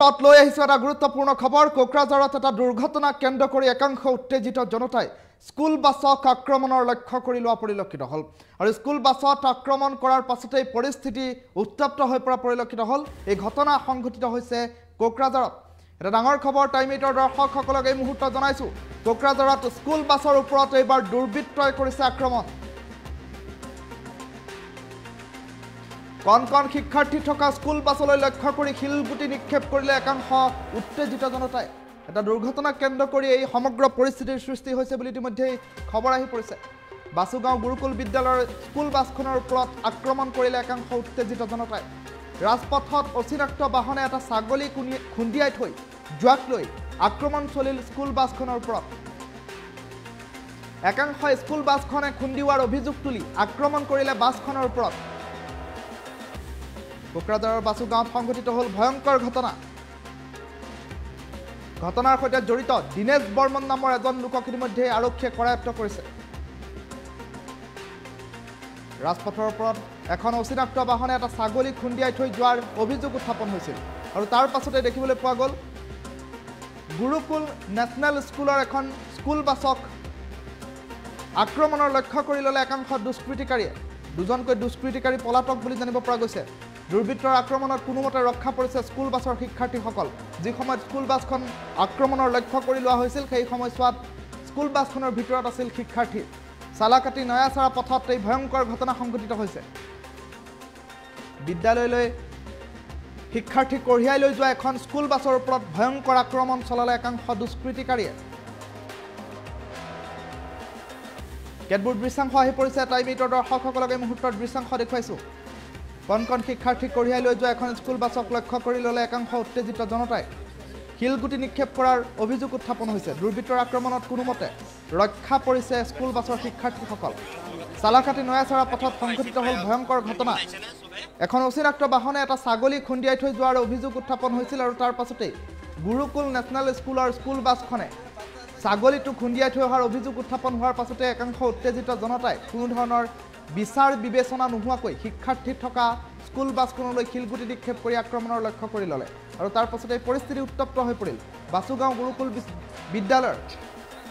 ত লৈ আহিছোঁ এটা গুৰুত্বপূৰ্ণ খবৰ। কোকৰাঝাৰত এটা দুৰ্ঘটনাক কেন্দ্ৰ কৰি একাংশ উত্তেজিত জনতাই স্কুল বাছক আক্ৰমণৰ লক্ষ্য কৰি লোৱা পৰিলক্ষিত হ'ল। আৰু স্কুল বাছত আক্ৰমণ কৰাৰ পাছতেই পৰিস্থিতি উত্তপ্ত হৈ পৰা পৰিলক্ষিত হ'ল। এই ঘটনা সংঘটিত হৈছে কোকৰাঝাৰত। এটা ডাঙৰ খবৰ টাইম এইটৰ দৰ্শকসকলক এই মুহূৰ্তত জনাইছোঁ। কোকৰাঝাৰত স্কুল বাছৰ ওপৰত এইবাৰ দুৰ্বৃত্তই কৰিছে আক্ৰমণ। কণ কণ শিক্ষাৰ্থী থকা স্কুল বাছলৈ লক্ষ্য কৰি শিলগুটি নিক্ষেপ কৰিলে একাংশ উত্তেজিত জনতাই। এটা দুৰ্ঘটনাক কেন্দ্ৰ কৰি এই সমগ্ৰ পৰিস্থিতিৰ সৃষ্টি হৈছে বুলি ইতিমধ্যেই খবৰ আহি পৰিছে। বাছুগাঁও গুৰুকুল বিদ্যালয়ৰ স্কুল বাছখনৰ ওপৰত আক্ৰমণ কৰিলে একাংশ উত্তেজিত জনতাই। ৰাজপথত অচিনাক্ত বাহনে এটা ছাগলী খুন্দি খুন্দিয়াই থৈ যোৱাক লৈ আক্ৰমণ চলিল স্কুল বাছখনৰ ওপৰত। একাংশ স্কুল বাছখনে খুন্দিওৱাৰ অভিযোগ তুলি আক্ৰমণ কৰিলে বাছখনৰ ওপৰত। কোকৰাঝাৰৰ বাছুগাঁৱত সংঘটিত হ'ল ভয়ংকৰ ঘটনা। ঘটনাৰ সৈতে জড়িত দীনেশ বৰ্মন নামৰ এজন লোকক ইতিমধ্যে আৰক্ষীয়ে কৰায়ত্ব কৰিছে। ৰাজপথৰ ওপৰত এখন অচিনাক্ত বাহনে এটা ছাগলী খুন্দিয়াই থৈ যোৱাৰ অভিযোগ উত্থাপন হৈছিল আৰু তাৰ পাছতে দেখিবলৈ পোৱা গ'ল গুৰুকুল নেশ্যনেল স্কুলৰ এখন স্কুল বাছক আক্ৰমণৰ লক্ষ্য কৰি ল'লে একাংশ দুষ্কৃতিকাৰীয়ে। দুজনকৈ দুষ্কৃতিকাৰী পলাতক বুলি জানিব পৰা গৈছে। দুৰ্বৃত্তৰ আক্ৰমণত কোনোমতে ৰক্ষা পৰিছে স্কুল বাছৰ শিক্ষাৰ্থীসকল। যি সময়ত স্কুল বাছখন আক্ৰমণৰ লক্ষ্য কৰি লোৱা হৈছিল সেই সময়ছোৱাত স্কুল বাছখনৰ ভিতৰত আছিল শিক্ষাৰ্থী। চালাকাটি নয়াচাৰা পথত এই ভয়ংকৰ ঘটনা সংঘটিত হৈছে। বিদ্যালয়লৈ শিক্ষাৰ্থী কঢ়িয়াই লৈ যোৱা এখন স্কুল বাছৰ ওপৰত ভয়ংকৰ আক্ৰমণ চলালে একাংশ দুষ্কৃতিকাৰীয়ে। কেতবোৰ দৃশ্যাংশ আহি পৰিছে টাইম এইটৰ দৰ্শকসকলক এই মুহূৰ্তৰ দৃশ্যাংশ দেখুৱাইছোঁ। কণ কণ শিক্ষাৰ্থীক কঢ়িয়াই লৈ যোৱা এখন স্কুল বাছক লক্ষ্য কৰি ল'লে একাংশ উত্তেজিত জনতাই। শিলগুটি নিক্ষেপ কৰাৰ অভিযোগ উত্থাপন হৈছে। দুৰ্বৃত্তৰ আক্ৰমণত কোনোমতে ৰক্ষা পৰিছে স্কুল বাছৰ শিক্ষাৰ্থীসকল। চালাকাটি নয়াচাৰা পথত সংঘটিত হ'ল ভয়ংকৰ ঘটনা। এখন অচিনাক্ত বাহনে এটা ছাগলী খুন্দিয়াই থৈ যোৱাৰ অভিযোগ উত্থাপন হৈছিল আৰু তাৰ পাছতেই গুৰুকুল নেশ্যনেল স্কুলৰ স্কুল বাছখনে ছাগলীটো খুন্দিয়াই থৈ অহাৰ অভিযোগ উত্থাপন হোৱাৰ পাছতে একাংশ উত্তেজিত জনতাই কোনো ধৰণৰ বিচাৰ বিবেচনা নোহোৱাকৈ শিক্ষাৰ্থী থকা স্কুল বাছখনলৈ শিলগুটি নিক্ষেপ কৰি আক্ৰমণৰ লক্ষ্য কৰি ল'লে আৰু তাৰ পাছতে পৰিস্থিতি উত্তপ্ত হৈ পৰিল। বাছুগাঁও গুৰুকুল বিদ্যালয়ৰ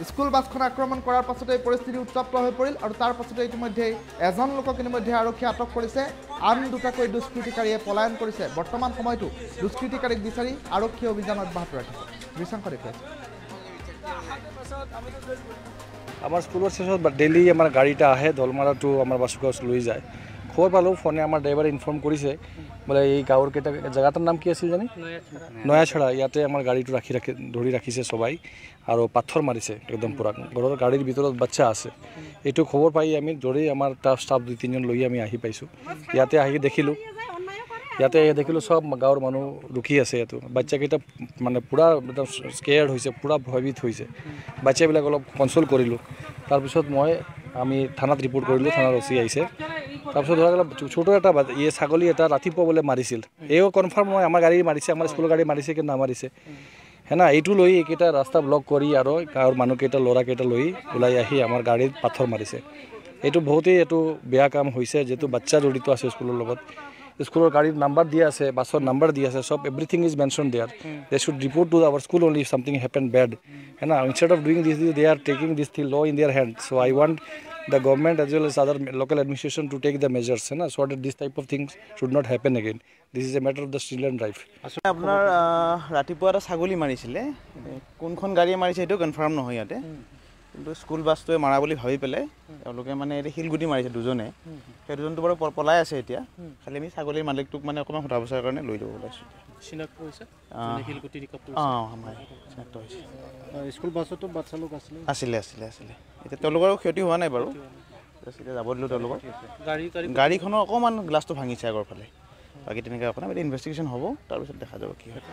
স্কুল বাছখন আক্ৰমণ কৰাৰ পাছতে পৰিস্থিতি উত্তপ্ত হৈ পৰিল আৰু তাৰ পাছতে ইতিমধ্যে এজন লোকক ইতিমধ্যে আৰক্ষীয়ে আটক কৰিছে। আন দুটাকৈ দুষ্কৃতিকাৰীয়ে পলায়ন কৰিছে। বৰ্তমান সময়তো দুষ্কৃতিকাৰীক বিচাৰি আৰক্ষীয়ে অভিযান অব্যাহত ৰাখিছে। আমাৰ স্কুলৰ শেষত ডেইলি আমাৰ গাড়ীটা আহে দলমাৰা টু আমাৰ বাছুগাঁও লৈ যায়। খবৰ পালোঁ ফোনে আমাৰ ড্ৰাইভাৰে ইনফৰ্ম কৰিছে। বোলে এই গাঁৱৰ কেইটা জেগাটোৰ নাম কি আছিল জানি? নয়াছড়া ইয়াতে আমাৰ গাড়ীটো ৰাখি ৰাখি ধৰি ৰাখিছে সবাই আৰু পাথৰ মাৰিছে একদম পূৰা। ঘৰৰ গাড়ীৰ ভিতৰত বাচ্চা আছে। এইটো খবৰ পাই আমি আমাৰ তাৰ ষ্টাফ দুই তিনিজন লৈ আমি আহি পাইছোঁ। ইয়াতে আহি দেখিলোঁ। ইয়াতে দেখিলোঁ চব গাঁৱৰ মানুহ ৰখি আছে ইয়াতো। বাচ্চাকেইটা মানে পূৰা একদম স্কেয়াৰ্ড হৈছে পূৰা ভয়ভীত হৈছে। বাচ্চাবিলাক অলপ কনচল কৰিলোঁ। তাৰপিছত মই আমি থানাত ৰিপৰ্ট কৰিলোঁ থানাত ৰচি আহিছে। তাৰপিছত ধৰা গ'ল ছোট এটা ইয়ে ছাগলী এটা ৰাতিপুৱা বোলে মাৰিছিল। এইও কনফাৰ্ম নহয় আমাৰ গাড়ী মাৰিছে আমাৰ স্কুলৰ গাড়ী মাৰিছে কিন্তু নামাৰিছে। হেনা এইটো লৈ এইকেইটা ৰাস্তা ব্লক কৰি আৰু গাঁৱৰ মানুহকেইটা ল'ৰাকেইটা লৈ ওলাই আহি আমাৰ গাড়ীত পাথৰ মাৰিছে। এইটো বহুতেই এইটো বেয়া কাম হৈছে যিহেতু বাচ্চা জড়িত আছে স্কুলৰ লগত। স্কুলৰ গাড়ীৰ নাম্বাৰ দিয়া আছে বাছৰ নাম্বাৰ দিয়া আছে চব everything is mention there they should report to our school only something happen bad Hena instead of doing this they are taking this the law in their hand so' I want the government as well as other local administration to take the measures know, so that this type of things should not happen again this is a matter of the children আপোনাৰ আহ, ৰাতিপুৱা এটা ছাগলী মাৰিছিলে এ, কোনখন গাড়ীয়ে মাৰিছে সেইটো কনফাৰ্ম নহয় ইয়াতে কিন্তু স্কুল বাছটোৱে মাৰা বুলি ভাবি পেলাই তেওঁলোকে মানে এতিয়া শিলগুটি মাৰিছে দুজনে। সেই দুজনটো বাৰু পলাই আছে এতিয়া। খালি আমি ছাগলীৰ মালিকটোক মানে অকণমান সোধা পোছাৰ কাৰণে লৈ যাব ওলাইছোঁ। চিনাক্ত হৈছে? অঁ যোনে শিলগুটি নিক্ষেপ কৰিছে। অঁ আমাৰ চিনাক্ত হৈছে। স্কুল বাছতো বাচ্চা লোক আছিলে? আছিলে আছিলে আছিলে। এতিয়া তেওঁলোকৰো ক্ষতি হোৱা নাই বাৰু। এতিয়া যাব দিলোঁ তেওঁলোকক। গাড়ী গাড়ী গাড়ীখনৰ অকণমান গ্লাছটো ভাঙিছে আগৰ ফালে বাকী তেনেকৈ অকণমান ইনভেষ্টিগেশ্যন হ'ব তাৰপিছত দেখা যাব কি হয়।